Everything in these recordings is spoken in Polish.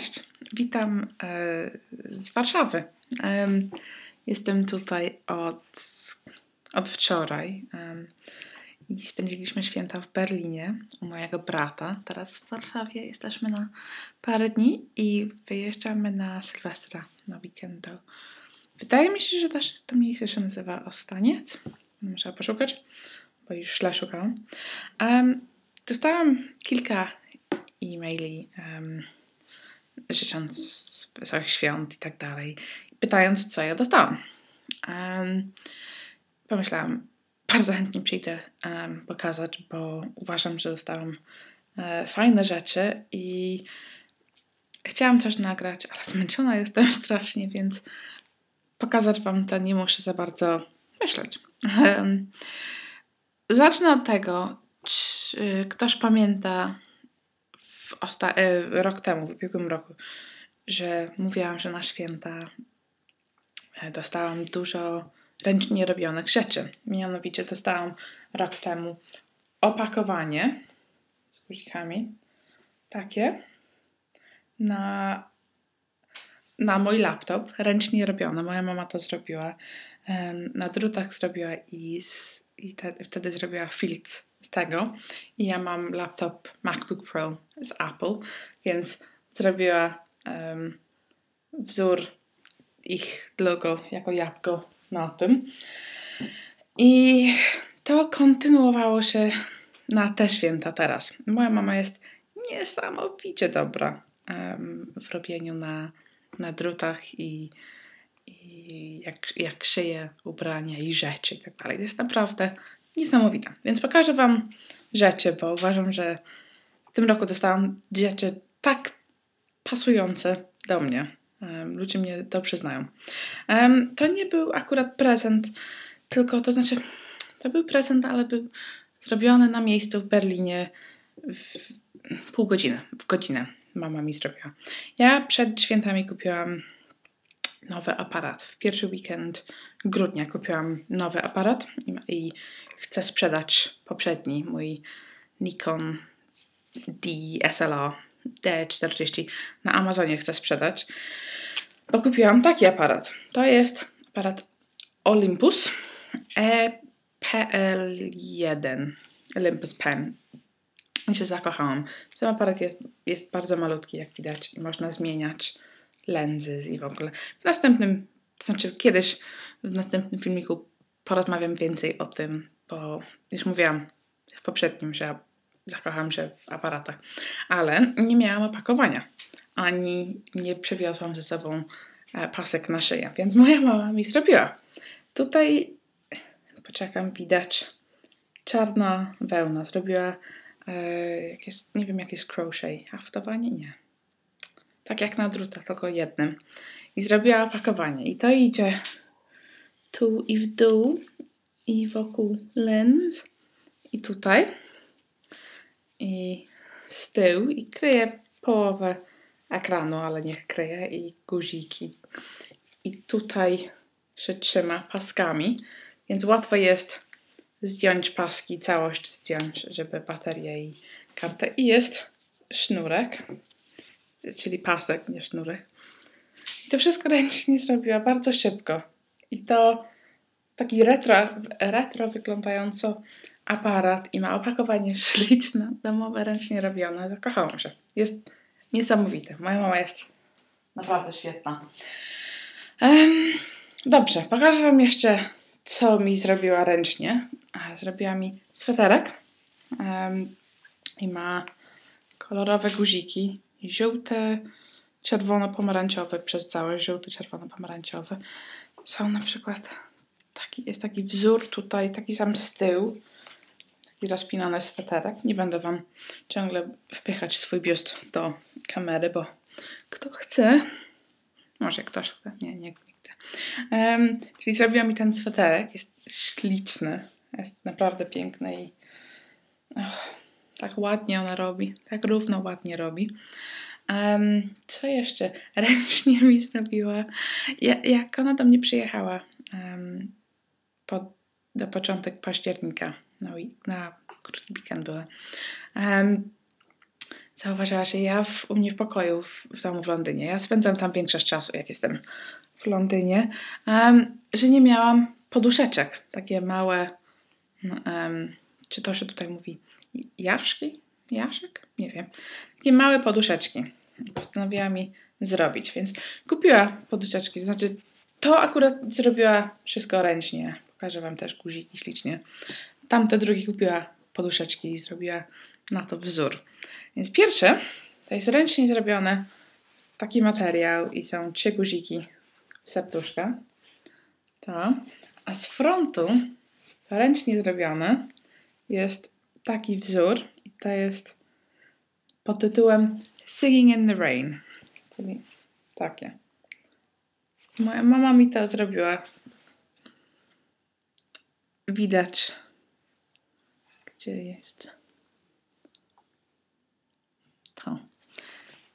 Cześć, witam e, z Warszawy. Jestem tutaj od, od wczoraj i spędziliśmy święta w Berlinie u mojego brata. Teraz w Warszawie jesteśmy na parę dni i wyjeżdżamy na Sylwestra, na weekend. Wydaje mi się, że też to miejsce się nazywa Ostaniec. Muszę poszukać, bo już źle szukałam. dostałam kilka e-maili życząc wesołych świąt i tak dalej, pytając, co ja dostałam. Um, pomyślałam, bardzo chętnie przyjdę um, pokazać, bo uważam, że dostałam e, fajne rzeczy i chciałam coś nagrać, ale zmęczona jestem strasznie, więc pokazać Wam to nie muszę za bardzo myśleć. Um, zacznę od tego, czy ktoś pamięta osta- e, rok temu, w ubiegłym roku, że mówiłam, że na święta e, dostałam dużo ręcznie robionych rzeczy. Mianowicie dostałam rok temu opakowanie z guzikami, takie, na, na mój laptop, ręcznie robione. Moja mama to zrobiła. Na drutach zrobiła i, i te, wtedy zrobiła filtr z tego. I ja mam laptop MacBook Pro z Apple, więc zrobiła um, wzór ich logo jako jabłko na tym. I to kontynuowało się na te święta teraz. Moja mama jest niesamowicie dobra um, w robieniu na, na drutach i, i jak, jak szyje ubrania i rzeczy i tak dalej. To jest naprawdę niesamowita. Więc pokażę Wam rzeczy, bo uważam, że w tym roku dostałam rzeczy tak pasujące do mnie. Ludzie mnie dobrze znają. Um, to nie był akurat prezent, tylko to znaczy, to był prezent, ale był zrobiony na miejscu w Berlinie w pół godziny, w godzinę mama mi zrobiła. Ja przed świętami kupiłam nowy aparat. W pierwszy weekend grudnia kupiłam nowy aparat i, chcę sprzedać poprzedni, mój Nikon DSLR D40 na Amazonie chcę sprzedać, bo kupiłam taki aparat. To jest aparat Olympus EPL1 Olympus Pen. I się zakochałam. Ten aparat jest, jest bardzo malutki, jak widać, i można zmieniać lenzy i w ogóle. W następnym, to znaczy kiedyś w następnym filmiku porozmawiam więcej o tym, bo już mówiłam w poprzednim, że zakochałam się w aparatach, ale nie miałam opakowania, ani nie przywiozłam ze sobą e, pasek na szyję, więc moja mama mi zrobiła. Tutaj, poczekam, widać czarna wełna. Zrobiła e, jakieś, nie wiem, jakieś crochet. Haftowanie? Nie. Tak jak na drutach, tylko jednym. I zrobiła opakowanie. I to idzie tu i w dół i wokół lens i tutaj i z tyłu i kryje połowę ekranu, ale niech kryje i guziki. I tutaj się trzyma paskami, więc łatwo jest zdjąć paski, całość zdjąć, żeby baterię i kartę. I jest sznurek, czyli pasek, nie sznurek. I to wszystko ręcznie zrobiła bardzo szybko. I to taki retro, retro wyglądająco aparat i ma opakowanie śliczne, domowe, ręcznie robione. Zakochałam się. Jest niesamowite. Moja mama jest naprawdę świetna. Um, dobrze, pokażę Wam jeszcze, co mi zrobiła ręcznie. Zrobiła mi sweterek um, i ma kolorowe guziki, żółte, czerwono-pomarańczowe przez całe, żółty, czerwono-pomarańczowy. Są na przykład taki, jest taki wzór tutaj, taki sam z tyłu i rozpinany sweterek. Nie będę Wam ciągle wpychać swój biust do kamery, bo kto chce, może ktoś chce, nie, nie, nie chce. Um, czyli zrobiła mi ten sweterek, jest śliczny, jest naprawdę piękny i oh, tak ładnie ona robi, tak równo ładnie robi. Um, co jeszcze? Ręcznie mi zrobiła. Ja, jak ona do mnie przyjechała um, pod, do początek października, na, na krótki weekend była. Um, zauważyła, że ja w, u mnie w pokoju w, w domu w Londynie, ja spędzam tam większość czasu, jak jestem w Londynie, um, że nie miałam poduszeczek, takie małe, um, czy to się tutaj mówi, jaszki? Jaszek? Nie wiem. Takie małe poduszeczki. Postanowiła mi zrobić, więc kupiła poduszeczki, znaczy to akurat zrobiła wszystko ręcznie. Pokażę Wam też guziki ślicznie. Tamte drugie kupiła poduszeczki i zrobiła na to wzór. Więc pierwsze to jest ręcznie zrobione taki materiał i są trzy guziki serduszka. To. A z frontu ręcznie zrobione jest taki wzór i to jest pod tytułem Singing in the Rain. Czyli takie. Moja mama mi to zrobiła. Widać. Gdzie jest? To.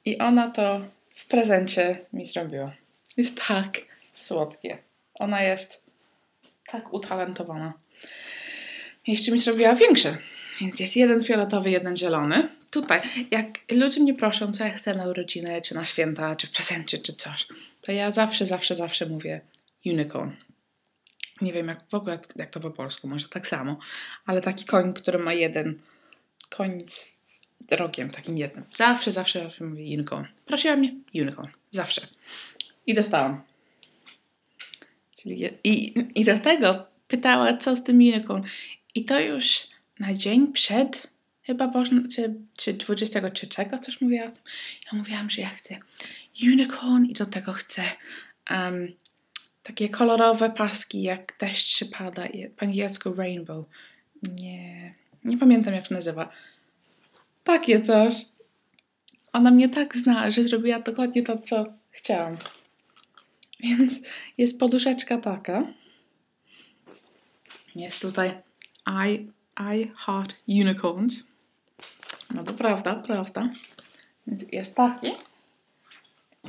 I ona to w prezencie mi zrobiła. Jest tak słodkie. Ona jest tak utalentowana. Jeszcze mi zrobiła większe. Więc jest jeden fioletowy, jeden zielony. Tutaj, jak ludzie mnie proszą, co ja chcę na urodziny, czy na święta, czy w prezencie, czy coś, to ja zawsze, zawsze, zawsze mówię unicorn. Nie wiem jak w ogóle, jak to po polsku, może tak samo, ale taki koń, który ma jeden koń z rogiem, takim jednym. Zawsze, zawsze, zawsze mówię unicorn. Prosiła mnie unicorn. Zawsze. I dostałam. Czyli i, I dlatego pytała, co z tym unicorn. I to już na dzień przed chyba Bożą, czy, czy 23 coś mówiła o tym. Ja mówiłam, że ja chcę unicorn i do tego chcę um, takie kolorowe paski, jak deszcz się pada, po angielsku rainbow. Nie, nie pamiętam jak się nazywa. Takie coś. Ona mnie tak zna, że zrobiła dokładnie to, co chciałam. Więc jest poduszeczka taka. Jest tutaj I, I Heart Unicorns. No to prawda, prawda. Więc jest taki.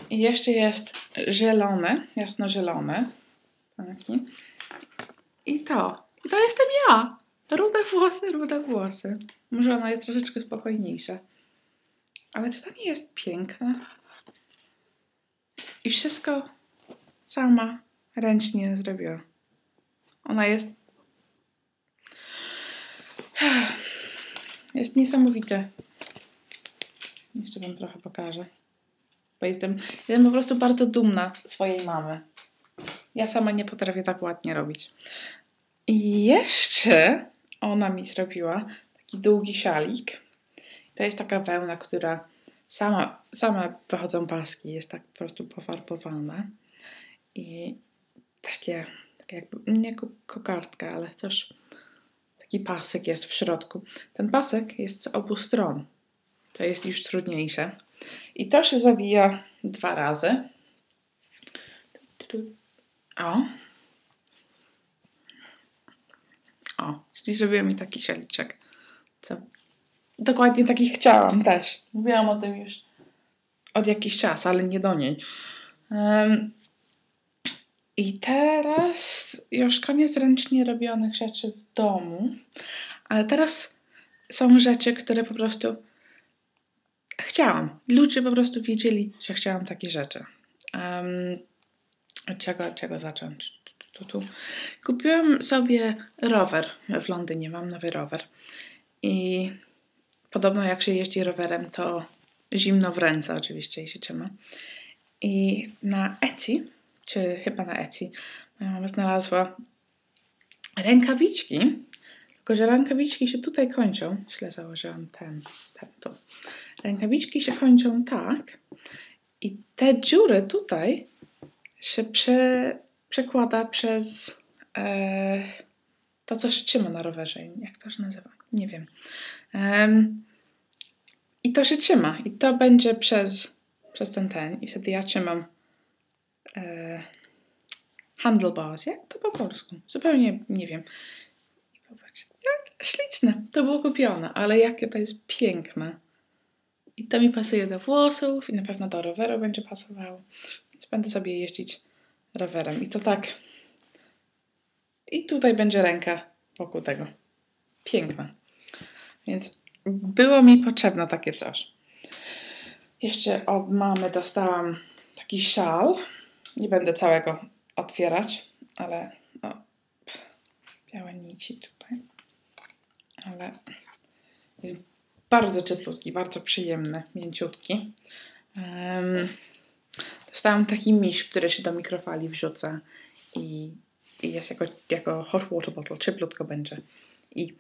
I jeszcze jest zielony, jasno-zielony. Taki. I to. I to jestem ja. Rude włosy, rude włosy. Może ona jest troszeczkę spokojniejsza. Ale czy to nie jest piękne? I wszystko sama ręcznie zrobiła. Ona jest. Jest niesamowite. Jeszcze Wam trochę pokażę. Bo jestem, jestem po prostu bardzo dumna swojej mamy. Ja sama nie potrafię tak ładnie robić. I jeszcze ona mi zrobiła taki długi szalik. To jest taka wełna, która sama, same wychodzą paski, jest tak po prostu pofarbowana. I takie, takie jakby, nie kokardka, ale też taki pasek jest w środku. Ten pasek jest z obu stron. To jest już trudniejsze. I to się zawija dwa razy. O. O, czyli zrobiłem mi taki sieliczek. Co? Dokładnie taki chciałam też. Mówiłam o tym już od jakiś czas, ale nie do niej. Um, I teraz już koniec ręcznie robionych rzeczy w domu. Ale teraz są rzeczy, które po prostu chciałam. Ludzie po prostu wiedzieli, że chciałam takie rzeczy. Um, od czego, od czego zacząć? Tu, tu. Kupiłam sobie rower w Londynie, mam nowy rower. I podobno jak się jeździ rowerem, to zimno w ręce oczywiście i się trzyma. I na Etsy, czy chyba na Etsy, moja mama znalazła rękawiczki, tylko że rękawiczki się tutaj kończą. Źle założyłam ten, ten, to. Rękawiczki się kończą tak i te dziury tutaj się prze, przekłada przez e, to, co się trzyma na rowerze. Jak to się nazywa? Nie wiem. I to się trzyma. I to będzie przez, przez ten ten. I wtedy ja trzymam e, handlebars. Jak to po polsku? Zupełnie nie wiem. I jak śliczne. To było kupione, ale jakie to jest piękne. I to mi pasuje do włosów i na pewno do roweru będzie pasowało. Więc będę sobie jeździć rowerem. I to tak. I tutaj będzie ręka wokół tego. Piękna. Więc było mi potrzebne takie coś. Jeszcze od mamy dostałam taki szal. Nie będę całego otwierać, ale o, białe nici tutaj. Ale jest bardzo cieplutki, bardzo przyjemny, mięciutki. Um, dostałam taki miś, który się do mikrofali wrzuca i, i jest jako, jako hot water bottle, cieplutko będzie. I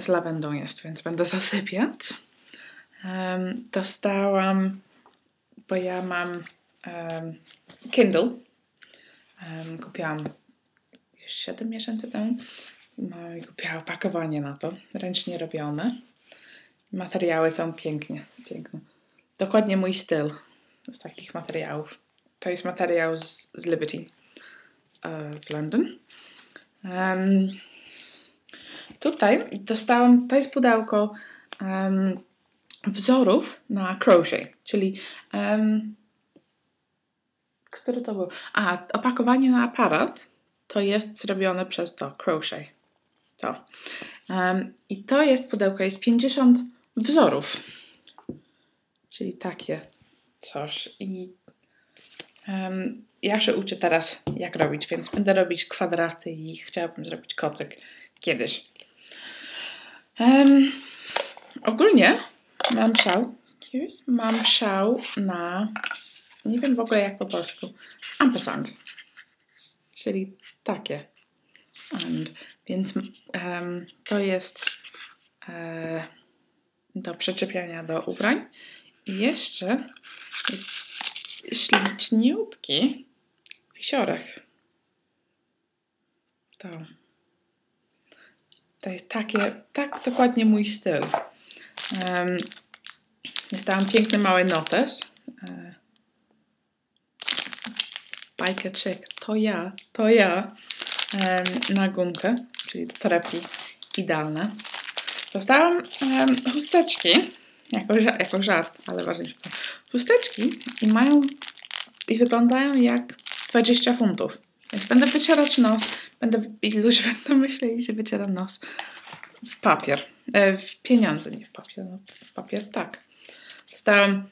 z lawendą jest, więc będę zasypiać. Um, dostałam, bo ja mam Kindle. Kupiłam już 7 miesięcy temu. Mama mi kupiła opakowanie na to, ręcznie robione. Materiały są pięknie, piękne. Dokładnie mój styl z takich materiałów. To jest materiał z, z Liberty uh, w Londyn. Um, tutaj dostałam, to jest pudełko um, wzorów na crochet, czyli um, który to był? A, opakowanie na aparat to jest zrobione przez to crochet. To. Um, I to jest pudełko, jest 50 wzorów. Czyli takie coś. I um, ja się uczę teraz, jak robić, więc będę robić kwadraty i chciałabym zrobić kocyk kiedyś. Um, ogólnie mam szał. Mam szał na. Nie wiem w ogóle jak po polsku. Ampersand. Czyli takie. And, więc um, to jest e, do przyczepiania do ubrań. I jeszcze jest śliczniutki wisiorek. To. To jest takie, tak dokładnie mój styl. Um, dostałam piękny mały notes. E, Bajka Chick, to ja, to ja. Na gumkę, czyli do terapii idealne. Dostałam um, chusteczki, jako, jako żart, ale to chusteczki i mają, i wyglądają jak 20 funtów. Więc będę wycierać nos, będę, i ludzie będą myśleli, że wycieram nos w papier, e, w pieniądze, nie w papier, no, w papier, tak. Dostałam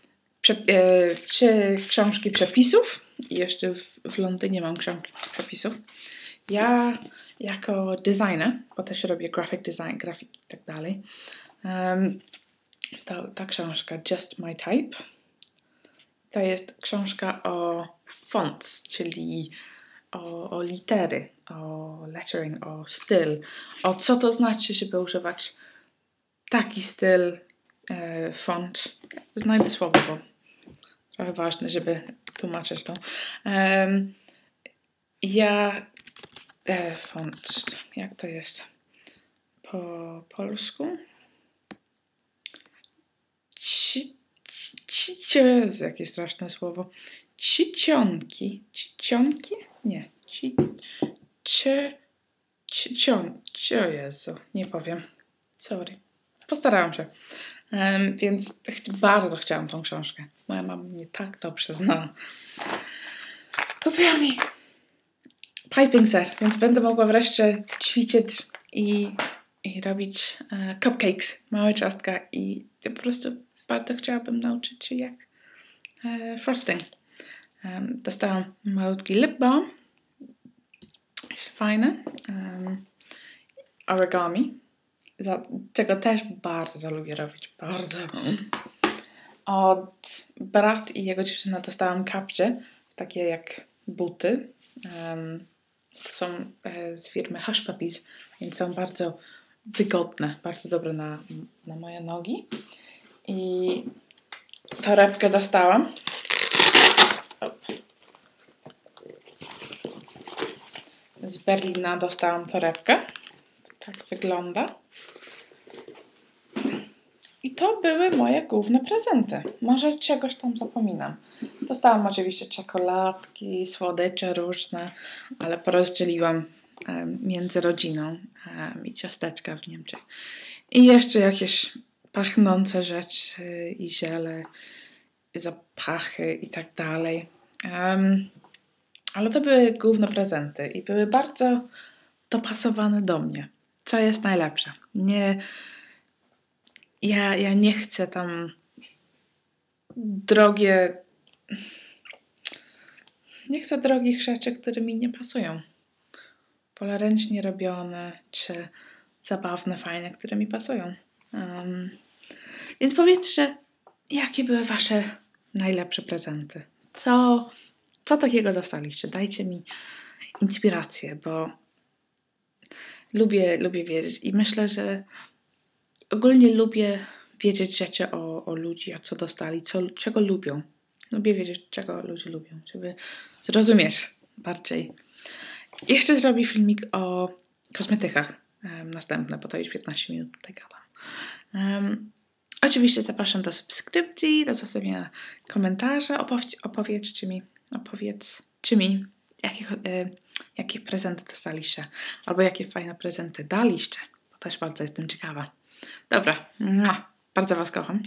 e, trzy książki przepisów i jeszcze w, w Londynie mam książki przepisów. Ja jako designer, bo też robię graphic design, grafiki i tak dalej, um, ta, ta książka Just My Type to jest książka o fonts, czyli o, o litery, o lettering, o styl, o co to znaczy, żeby używać taki styl e, font. Znajdę słowo, bo trochę ważne, żeby tłumaczyć to. Um, ja e, font, jak to jest po polsku? Ci, ci, ci, jakie straszne słowo. Cicionki. Cicionki? Nie. Ci, cie, cion, o Jezu, nie powiem. Sorry. Postarałam się. Więc bardzo chciałam tą książkę. Moja mama mnie tak dobrze zna. Kupiła mi piping set, więc będę mogła wreszcie ćwiczyć i, i robić e, cupcakes, małe ciastka i po prostu bardzo chciałabym nauczyć się jak e, frosting. Um, dostałam malutki lip balm. Fajne. Um, origami, za, czego też bardzo lubię robić. Bardzo. Od brat i jego dziewczyny dostałam kapcie, takie jak buty. Um, są e, z firmy Hush Puppies, więc są bardzo wygodne, bardzo dobre na, na moje nogi. I torebkę dostałam. Z Berlina dostałam torebkę. Tak wygląda. I to były moje główne prezenty. Może czegoś tam zapominam. Dostałam oczywiście czekoladki, słodycze różne, ale porozdzieliłam między rodziną i ciasteczka w Niemczech. I jeszcze jakieś pachnące rzeczy i ziele, zapachy i tak dalej. Um, ale to były główne prezenty i były bardzo dopasowane do mnie, co jest najlepsze. Nie ja, ja nie chcę tam drogie. Nie chcę drogich rzeczy, które mi nie pasują. Wolę ręcznie robione, czy zabawne, fajne, które mi pasują. Um, więc powiedzcie, jakie były wasze najlepsze prezenty? Co, co takiego dostaliście? Dajcie mi inspirację, bo lubię, lubię wiedzieć i myślę, że ogólnie lubię wiedzieć rzeczy o, o ludzi, a co dostali, co, czego lubią. Lubię wiedzieć, czego ludzie lubią, żeby zrozumieć bardziej. Jeszcze zrobię filmik o kosmetykach um, następne, bo to już 15 minut tutaj gadam. Um, oczywiście zapraszam do subskrypcji, do zostawienia komentarzy. Opowiedz, opowiedzcie mi, opowiedzcie mi, jakie, e, jakie prezenty dostaliście, albo jakie fajne prezenty daliście, bo też bardzo jestem ciekawa. Dobra, bardzo Was kocham.